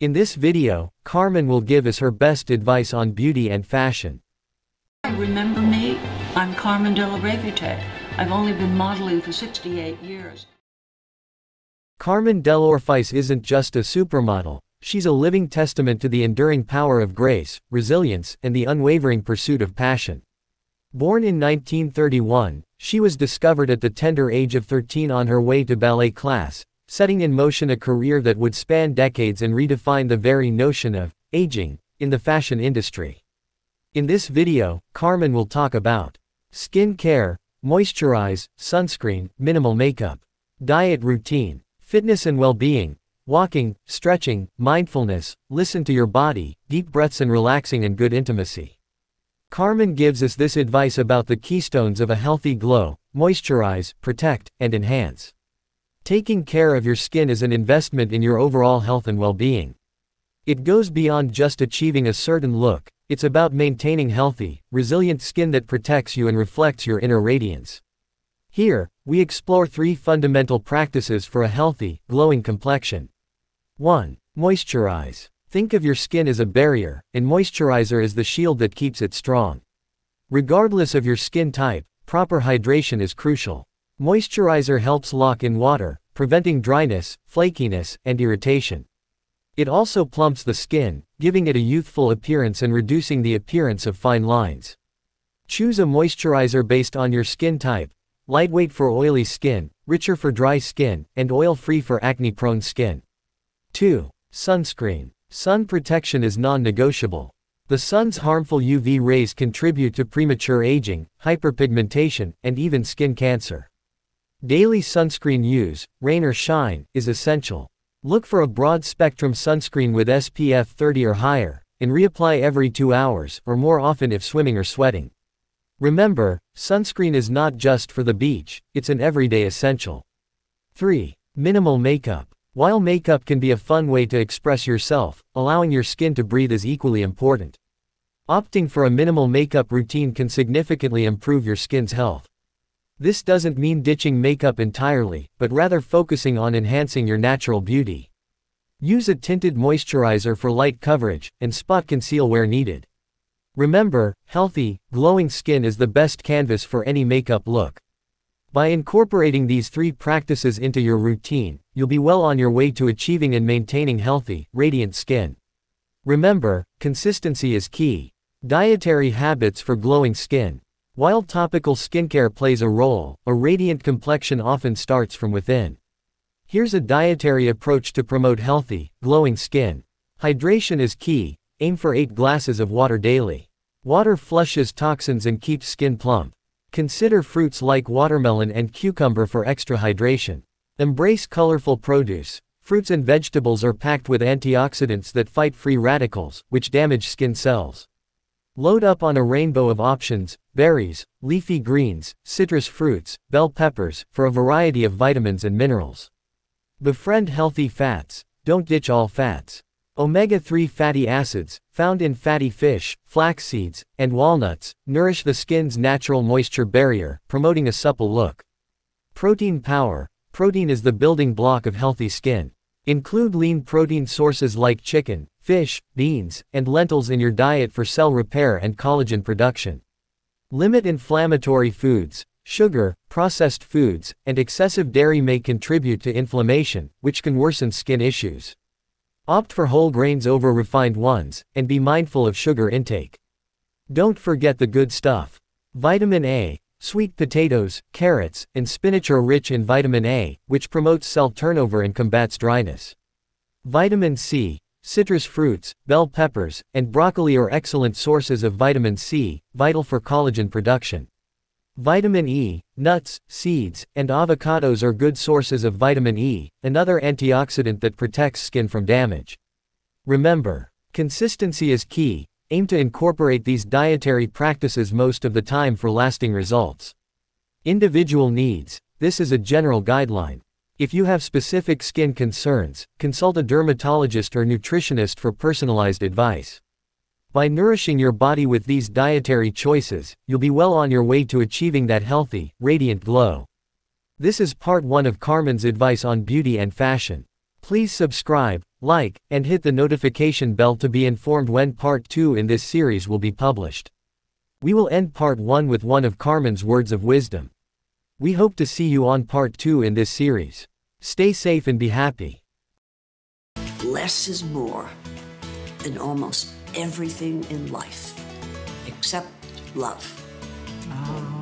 In this video, Carmen will give us her best advice on beauty and fashion. Remember me? I'm Carmen Dell'Orefice. I've only been modeling for 68 years. Carmen Dell'Orefice isn't just a supermodel, she's a living testament to the enduring power of grace, resilience, and the unwavering pursuit of passion. Born in 1931, she was discovered at the tender age of 13 on her way to ballet class, setting in motion a career that would span decades and redefine the very notion of aging in the fashion industry. In this video, Carmen will talk about skin care, moisturize, sunscreen, minimal makeup, diet routine, fitness and well-being, walking, stretching, mindfulness, listen to your body, deep breaths and relaxing and good intimacy. Carmen gives us this advice about the keystones of a healthy glow, moisturize, protect, and enhance. Taking care of your skin is an investment in your overall health and well-being. It goes beyond just achieving a certain look, it's about maintaining healthy, resilient skin that protects you and reflects your inner radiance. Here, we explore three fundamental practices for a healthy, glowing complexion. 1. Moisturize. Think of your skin as a barrier, and moisturizer is the shield that keeps it strong. Regardless of your skin type, proper hydration is crucial. Moisturizer helps lock in water, preventing dryness, flakiness, and irritation. It also plumps the skin, giving it a youthful appearance and reducing the appearance of fine lines. Choose a moisturizer based on your skin type, lightweight for oily skin, richer for dry skin, and oil-free for acne-prone skin. 2. Sunscreen. Sun protection is non-negotiable. The sun's harmful UV rays contribute to premature aging, hyperpigmentation, and even skin cancer. Daily sunscreen use, rain or shine, is essential. Look for a broad-spectrum sunscreen with SPF 30 or higher, and reapply every 2 hours, or more often if swimming or sweating. Remember, sunscreen is not just for the beach, it's an everyday essential. 3. Minimal makeup. While makeup can be a fun way to express yourself, allowing your skin to breathe is equally important. Opting for a minimal makeup routine can significantly improve your skin's health. This doesn't mean ditching makeup entirely, but rather focusing on enhancing your natural beauty. Use a tinted moisturizer for light coverage, and spot conceal where needed. Remember, healthy, glowing skin is the best canvas for any makeup look. By incorporating these three practices into your routine, you'll be well on your way to achieving and maintaining healthy, radiant skin. Remember, consistency is key. Dietary habits for glowing skin. While topical skincare plays a role, a radiant complexion often starts from within. Here's a dietary approach to promote healthy, glowing skin. Hydration is key, Aim for 8 glasses of water daily. Water flushes toxins and keeps skin plump. Consider fruits like watermelon and cucumber for extra hydration. Embrace colorful produce. Fruits and vegetables are packed with antioxidants that fight free radicals, which damage skin cells. Load up on a rainbow of options, berries, leafy greens, citrus fruits, bell peppers, for a variety of vitamins and minerals. Befriend healthy fats, don't ditch all fats. Omega-3 fatty acids, found in fatty fish, flax seeds, and walnuts, nourish the skin's natural moisture barrier, promoting a supple look. Protein power. Protein is the building block of healthy skin. Include lean protein sources like chicken, fish, beans, and lentils in your diet for cell repair and collagen production. Limit inflammatory foods. Sugar, processed foods, and excessive dairy may contribute to inflammation, which can worsen skin issues. Opt for whole grains over refined ones, and be mindful of sugar intake. Don't forget the good stuff. Vitamin A, sweet potatoes, carrots, and spinach are rich in vitamin A, which promotes cell turnover and combats dryness. Vitamin C, citrus fruits, bell peppers, and broccoli are excellent sources of vitamin C, vital for collagen production. Vitamin E, nuts, seeds, and avocados are good sources of vitamin E, another antioxidant that protects skin from damage. Remember, consistency is key, aim to incorporate these dietary practices most of the time for lasting results. Individual needs, this is a general guideline. If you have specific skin concerns, consult a dermatologist or nutritionist for personalized advice. By nourishing your body with these dietary choices, you'll be well on your way to achieving that healthy, radiant glow. This is part 1 of Carmen's advice on beauty and fashion. Please subscribe, like, and hit the notification bell to be informed when part 2 in this series will be published. We will end part 1 with one of Carmen's words of wisdom. We hope to see you on part 2 in this series. Stay safe and be happy. Less is more in almost everything in life, except love. Oh.